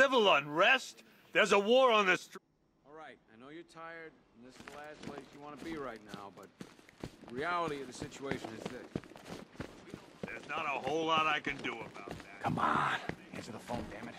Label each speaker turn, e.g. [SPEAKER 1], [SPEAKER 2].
[SPEAKER 1] civil unrest. There's a war on the street.
[SPEAKER 2] All right, I know you're tired, and this is the last place you want to be right now, but the reality of the situation is this.
[SPEAKER 1] There's not a whole lot I can do about that.
[SPEAKER 3] Come on. Answer the phone damn it.